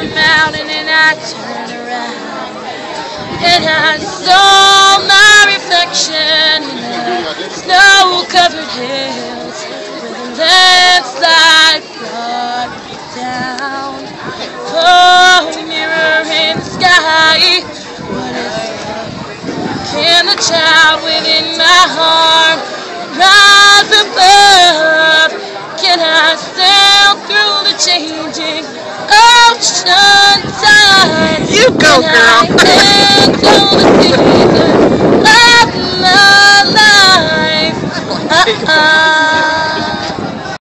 a mountain and I turn around. And I saw my reflection in the snow-covered hills where the landslide brought me down. Oh, mirror in the sky, what is love? Can the child within my heart rise above? Can I sail through the changing sunshine. You go, girl. I